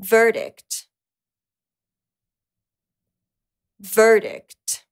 verdict. Verdict.